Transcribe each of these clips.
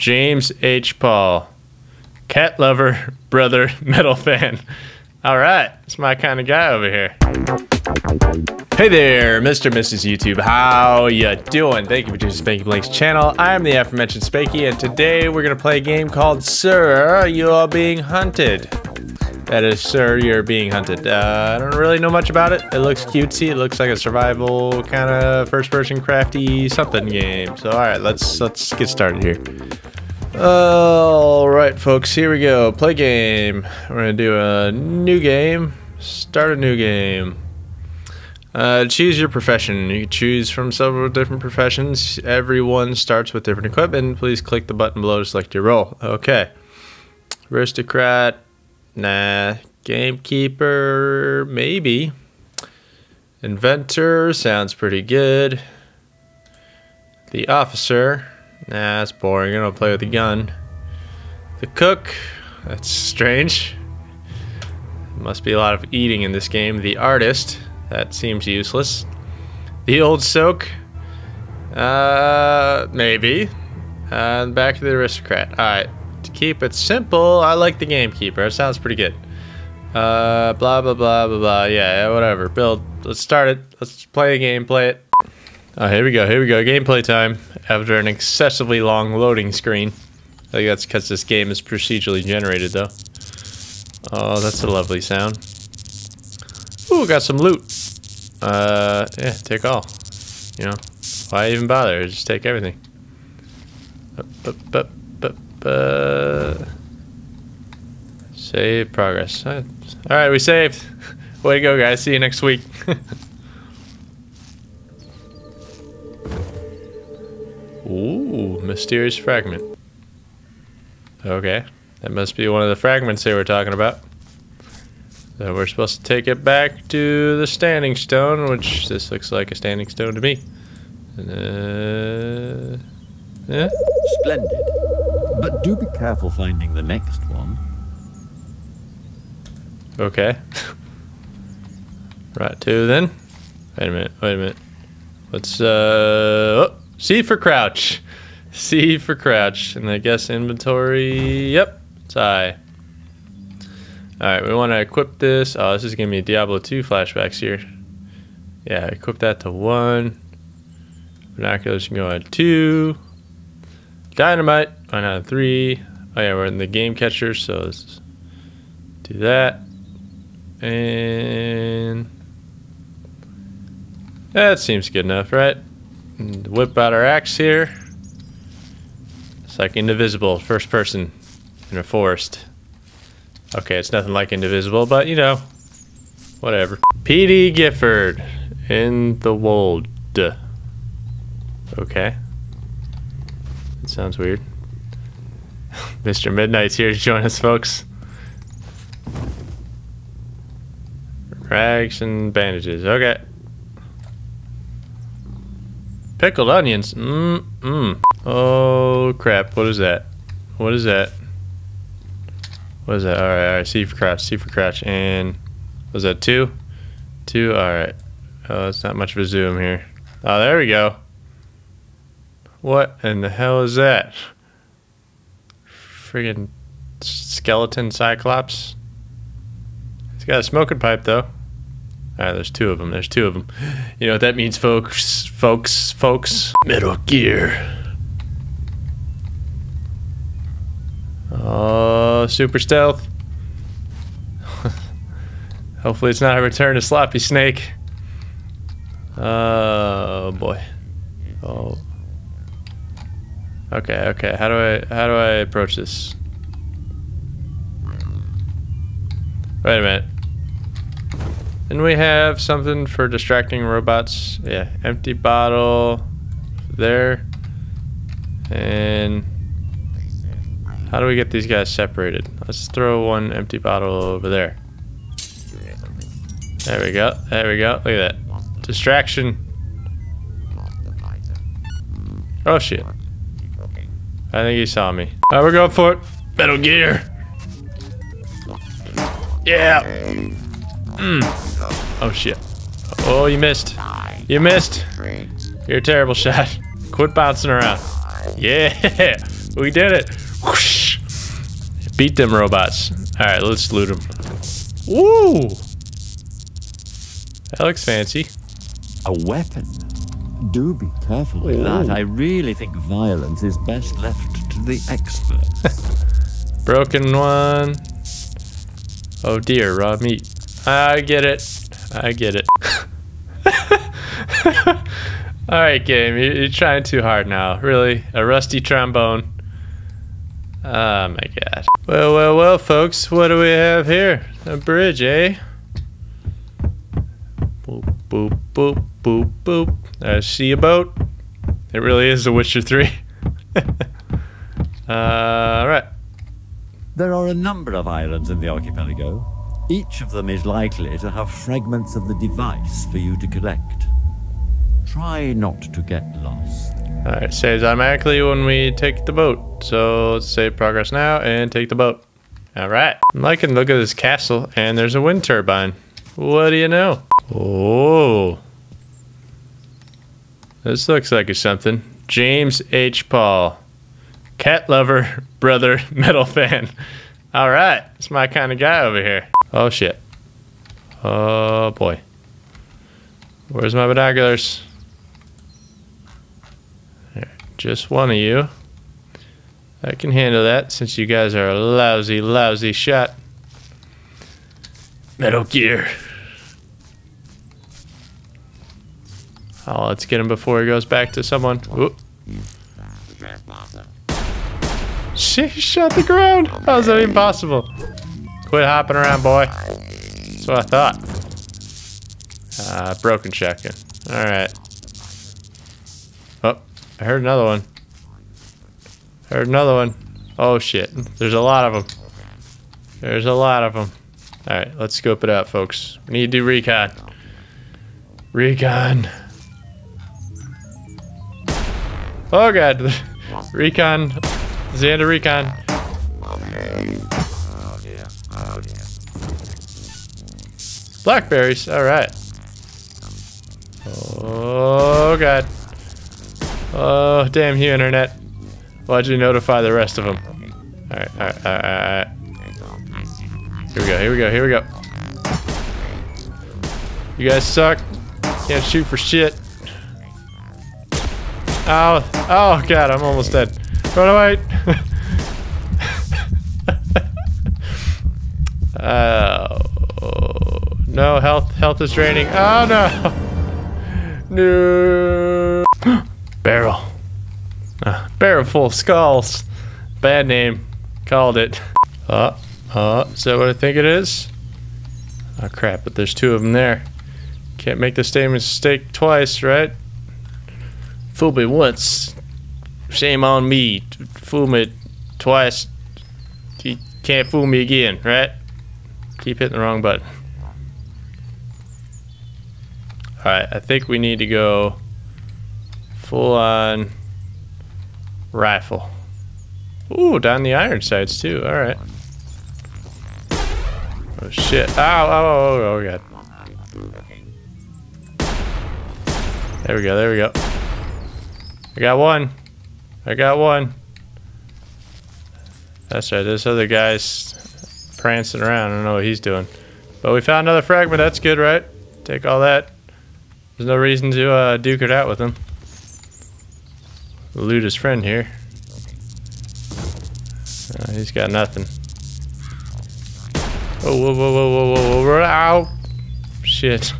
James H. Paul. Cat lover, brother, metal fan. All right, it's my kind of guy over here. Hey there, Mr. Mrs. YouTube. How ya doing? Thank you for choosing Spanky Blank's channel. I am the aforementioned Spanky, and today we're gonna play a game called Sir, You Are Being Hunted. That is, Sir, You're Being Hunted. Uh, I don't really know much about it. It looks cutesy. It looks like a survival kind of first-person crafty something game. So, all right, let's let's get started here. All right, folks, here we go. Play game. We're gonna do a new game. Start a new game. Uh, choose your profession. You choose from several different professions. Everyone starts with different equipment. Please click the button below to select your role. Okay. Aristocrat. Nah. Gamekeeper. Maybe. Inventor. Sounds pretty good. The officer. Nah, that's boring. I don't play with a gun. The cook. That's strange. Must be a lot of eating in this game. The artist. That seems useless. The old soak. Uh, maybe. Uh, back to the aristocrat. Alright. To keep it simple, I like the gamekeeper. It sounds pretty good. Uh, blah, blah, blah, blah, blah. Yeah, whatever. Build. Let's start it. Let's play a game. Play it. Oh, here we go. Here we go. Gameplay time. After an excessively long loading screen. I think that's because this game is procedurally generated, though. Oh, that's a lovely sound. Ooh, got some loot. Uh, yeah, take all. You know, why even bother? Just take everything. Up, save progress. All right, we saved. Way to go, guys. See you next week. mysterious fragment. Okay, that must be one of the fragments they were talking about. So we're supposed to take it back to the standing stone, which this looks like a standing stone to me. Uh, yeah. Splendid. But do be careful finding the next one. Okay. right two then. Wait a minute. Wait a minute. Let's uh. Oh, C for crouch. C for crouch, and I guess inventory. Yep, it's I. Alright, we want to equip this. Oh, this is giving me Diablo 2 flashbacks here. Yeah, equip that to 1. Binoculars can go on 2. Dynamite, why not 3? Oh yeah, we're in the game catcher, so let's do that. And... That seems good enough, right? And whip out our axe here. Like indivisible, first person in a forest. Okay, it's nothing like Indivisible, but you know, whatever. P.D. Gifford in the Wold. Okay. That sounds weird. Mr. Midnight's here to join us, folks. Rags and bandages. Okay. Pickled onions. Mmm. Mmm. Oh, crap. What is that? What is that? What is that? All right, all right. C for crouch, C for crouch, and was that two? Two. All right. Oh, that's not much of a zoom here. Oh, there we go. What in the hell is that? Friggin' skeleton cyclops. He's got a smoking pipe though. All right, there's two of them. There's two of them. You know what that means, folks? Folks, folks. Metal Gear. Oh, super stealth. Hopefully it's not a return to Sloppy Snake. Oh boy. Oh. Okay, okay. How do I how do I approach this? Wait a minute. Didn't we have something for distracting robots? Yeah, empty bottle there. And how do we get these guys separated? Let's throw one empty bottle over there. There we go. There we go. Look at that. Distraction. Oh shit. I think he saw me. Alright, we're going for it. Metal Gear. Yeah. Mm. Oh shit. Oh, you missed. You missed. You're a terrible shot. Quit bouncing around. Yeah. We did it. Whoosh. Beat them robots. All right, let's loot them. Woo! That looks fancy. A weapon. Do be careful with that. I really think violence is best left to the experts. Broken one. Oh dear, raw meat. I get it. I get it. All right, game. You're trying too hard now. Really, a rusty trombone. Oh my god. Well, well, well, folks. What do we have here? A bridge, eh? Boop, boop, boop, boop, boop. I see a boat. It really is The Witcher 3. uh, all right. There are a number of islands in the archipelago. Each of them is likely to have fragments of the device for you to collect. Try not to get lost. Alright, saves automatically when we take the boat. So let's save progress now and take the boat. Alright. I'm liking look at this castle and there's a wind turbine. What do you know? Oh. This looks like it's something. James H. Paul. Cat lover, brother, metal fan. Alright, it's my kind of guy over here. Oh shit. Oh boy. Where's my binoculars? Just one of you. I can handle that since you guys are a lousy, lousy shot. Metal Gear. Oh, let's get him before he goes back to someone. Ooh. She shot the ground. How's that even possible? Quit hopping around, boy. That's what I thought. Uh, broken shotgun. All right. I heard another one. Heard another one. Oh shit. There's a lot of them. There's a lot of them. All right, let's scope it out, folks. We need to do recon. Recon. Oh god. recon. Xander recon. Blackberries. All right. Oh god. Oh damn you internet. Why'd you notify the rest of them? All right, all right, all right, all right. Here we go. Here we go. Here we go. You guys suck. Can't shoot for shit. Ow. Oh god, I'm almost dead. Run away. Oh no, health health is draining. Oh no. No. Barrel. Uh, barrel full of skulls. Bad name. Called it. Uh, uh, is that what I think it is? Oh crap, but there's two of them there. Can't make the same mistake twice, right? Fool me once. Shame on me. Fool me twice. You can't fool me again, right? Keep hitting the wrong button. Alright, I think we need to go full on rifle. Ooh, down the iron sights too. Alright. Oh shit. Ow, oh, oh, oh, god. There we go, there we go. I got one. I got one. That's right, this other guy's prancing around. I don't know what he's doing. But we found another fragment. That's good, right? Take all that. There's no reason to uh, duke it out with him. Loot his friend here. Uh, he's got nothing. Oh, whoa, whoa, whoa, whoa, whoa, whoa, ow! Shit.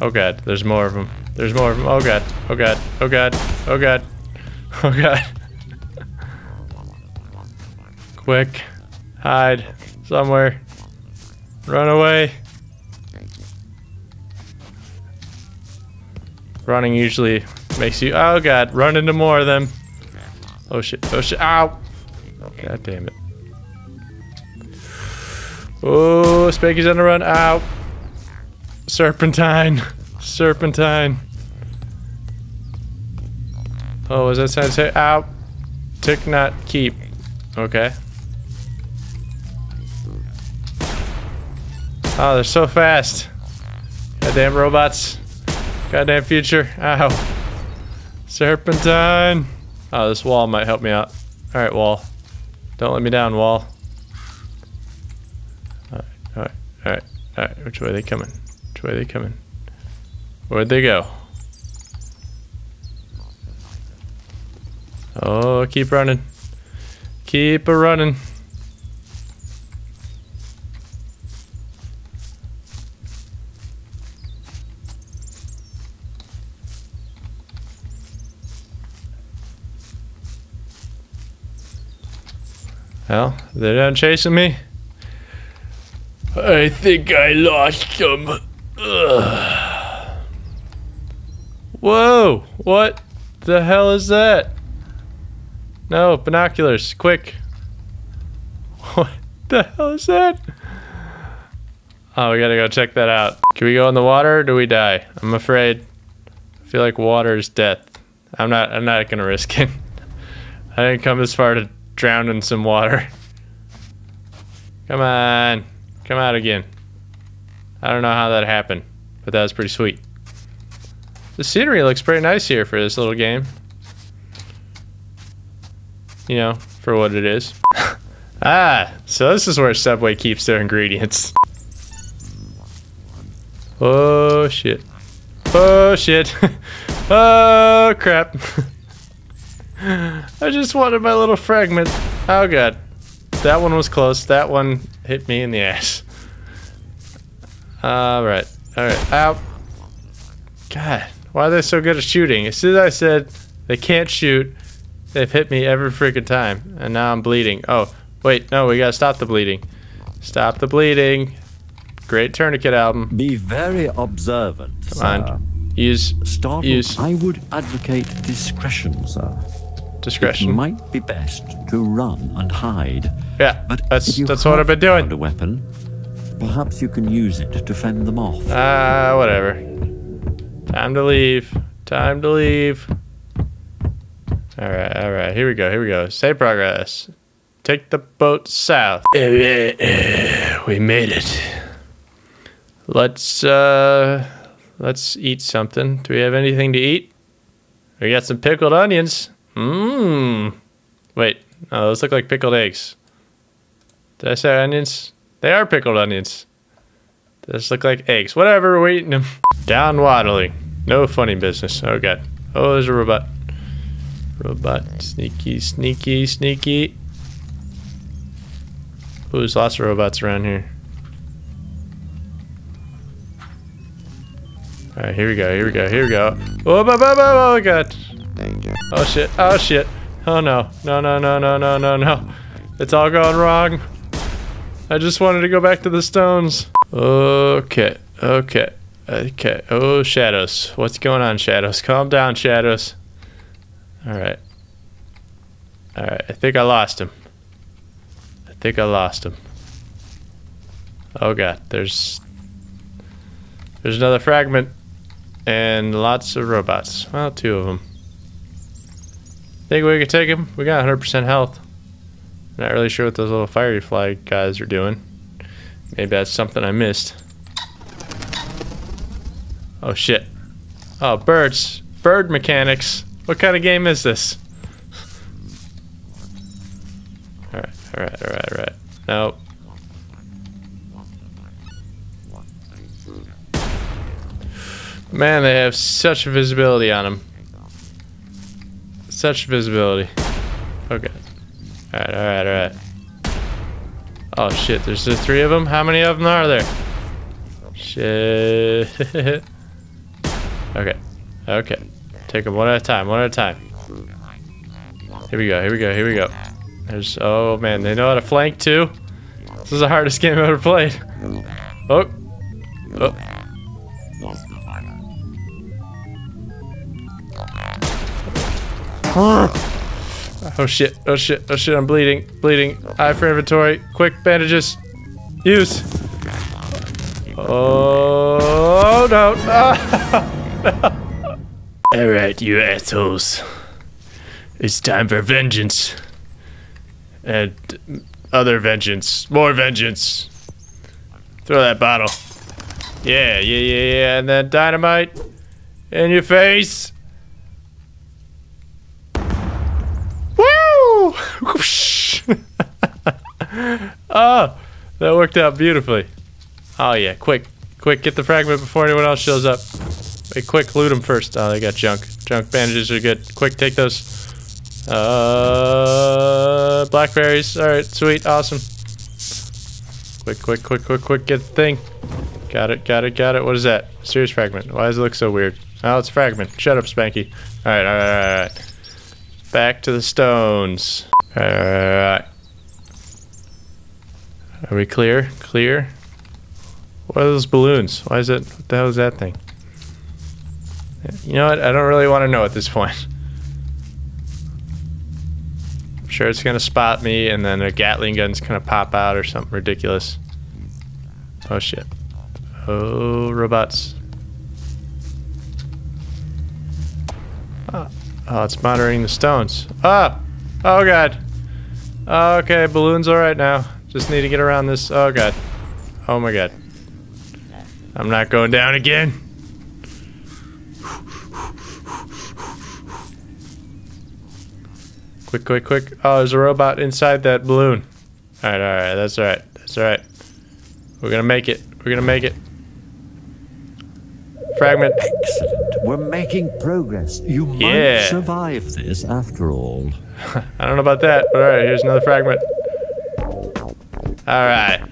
Oh god, there's more of them. There's more of them. Oh god, oh god, oh god, oh god, oh god. Quick. Hide. Somewhere. Run away. Running usually makes you. Oh god, run into more of them. Oh shit, oh shit, ow! God damn it. Oh, Spanky's on the run, ow! Serpentine, serpentine. Oh, was that sign say ow? Tick not keep. Okay. Oh, they're so fast. Goddamn robots. Goddamn future. Ow. Serpentine. Oh, this wall might help me out. Alright, wall. Don't let me down, wall. Alright, alright, alright, alright. Which way are they coming? Which way are they coming? Where'd they go? Oh, keep running. Keep a running. Well, they're not chasing me. I think I lost them. Ugh. Whoa! What the hell is that? No, binoculars, quick. What the hell is that? Oh, we gotta go check that out. Can we go in the water or do we die? I'm afraid. I feel like water is death. I'm not I'm not gonna risk it. I didn't come this far to drown in some water. Come on. Come out again. I don't know how that happened, but that was pretty sweet. The scenery looks pretty nice here for this little game. You know, for what it is. ah, so this is where Subway keeps their ingredients. Oh shit. Oh shit. oh crap. I just wanted my little fragment. Oh god. That one was close. That one hit me in the ass. Alright. Alright. Ow. God. Why are they so good at shooting? As soon as I said they can't shoot, they've hit me every freaking time. And now I'm bleeding. Oh, wait. No, we gotta stop the bleeding. Stop the bleeding. Great tourniquet album. Be very observant, Come sir. on. Use Startled, Use- I would advocate discretion, sir. It might be best to run and hide. Yeah, But that's if you that's what I've been found doing. A weapon. Perhaps you can use it to fend them off. Ah, whatever. Time to leave. Time to leave. All right, all right. Here we go. Here we go. Save progress. Take the boat south. We made it. Let's uh, let's eat something. Do we have anything to eat? We got some pickled onions. Mmm. Wait, no, those look like pickled eggs. Did I say onions? They are pickled onions. Those look like eggs. Whatever, we're eating them. Down waddling. No funny business. Oh god. Oh, there's a robot. Robot. Sneaky, sneaky, sneaky. Ooh, there's lots of robots around here. Alright, here we go, here we go, here we go. Oh, oh, oh, oh, oh god. Oh shit, oh shit. Oh no, no, no, no, no, no, no, no. It's all going wrong. I just wanted to go back to the stones. Okay, okay, okay. Oh, Shadows. What's going on, Shadows? Calm down, Shadows. Alright. Alright, I think I lost him. I think I lost him. Oh god, there's... There's another fragment. And lots of robots. Well, two of them. Think we could take him? We got 100% health. Not really sure what those little fiery fly guys are doing. Maybe that's something I missed. Oh shit. Oh, birds. Bird mechanics. What kind of game is this? Alright, alright, alright, alright. Nope. Man, they have such visibility on them. Such visibility. Okay. Alright, alright, alright. Oh shit, there's just three of them? How many of them are there? Shit. okay. Okay. Take them one at a time, one at a time. Here we go, here we go, here we go. There's, oh man, they know how to flank too. This is the hardest game I've ever played. Oh. Oh. Oh shit, oh shit, oh shit, I'm bleeding, bleeding. Eye for inventory, quick bandages. Use. Oh no. Alright, you assholes. It's time for vengeance. And other vengeance. More vengeance. Throw that bottle. Yeah, yeah, yeah, yeah. And then dynamite in your face. oh, that worked out beautifully. Oh yeah, quick, quick, get the fragment before anyone else shows up. Hey, quick, loot them first. Oh, they got junk. Junk bandages are good. Quick, take those. Uh, blackberries. All right, sweet, awesome. Quick, quick, quick, quick, quick, get the thing. Got it, got it, got it. What is that? Serious fragment. Why does it look so weird? Oh, it's a fragment. Shut up, Spanky. All right, all right, all right. All right. Back to the stones. All right, all right, all right. Are we clear? Clear? What are those balloons? Why is it? What the hell is that thing? You know what? I don't really want to know at this point. I'm sure it's gonna spot me, and then a Gatling gun's gonna pop out or something ridiculous. Oh shit. Oh, robots. Oh, oh it's monitoring the stones. Ah! Oh god. Okay, balloon's alright now. Just need to get around this. Oh god. Oh my god. I'm not going down again. Quick, quick, quick. Oh, there's a robot inside that balloon. Alright, alright, that's alright. That's alright. We're gonna make it. We're gonna make it. Fragment. Excellent. We're making progress. You might Yeah. survive this after all. I don't know about that, but alright, here's another fragment. Alright.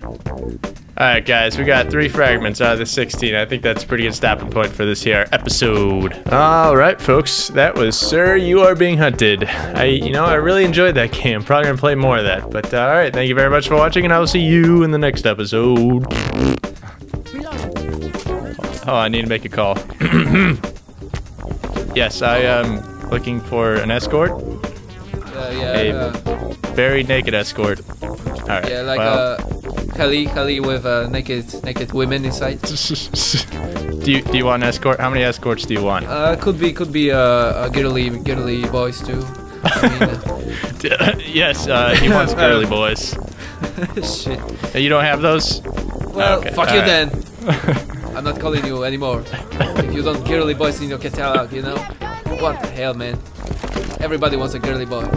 Alright, guys, we got three fragments out of the 16. I think that's a pretty good stopping point for this here episode. Alright, folks, that was Sir, You Are Being Hunted. I, you know, I really enjoyed that game. Probably gonna play more of that. But, uh, alright, thank you very much for watching, and I will see you in the next episode. Oh, I need to make a call. yes, I am looking for an escort. Uh, yeah, Hey. uh, Very naked escort. Alright. yeah, like well. uh, Kelly, Kelly with uh, naked, naked women inside. do you do you want an escort? How many escorts do you want? Uh, could be, could be uh, uh girly, girly boys too. I mean, uh, yes, uh, he wants girly boys. shit. You don't have those? Well, Okay, fuck you alright. then. I'm not calling you anymore. if you don't girly boys in your catalog, you know? What the hell, man? Everybody wants a girly boy.